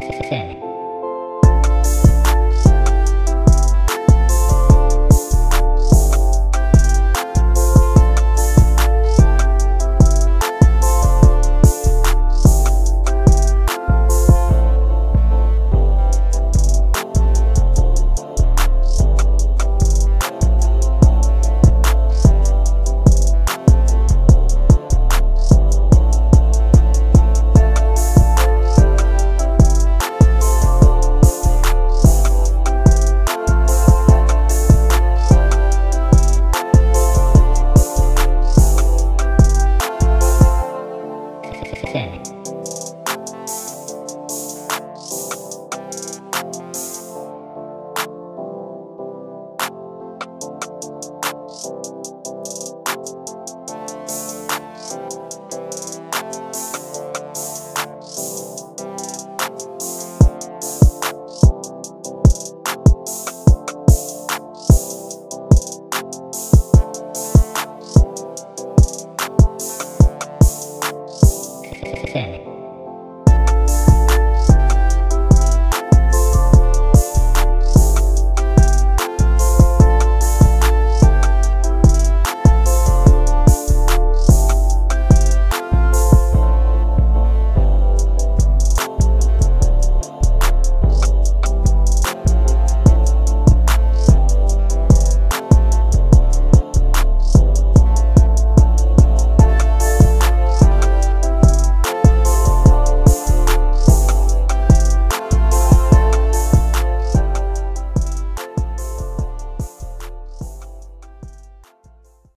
Seven.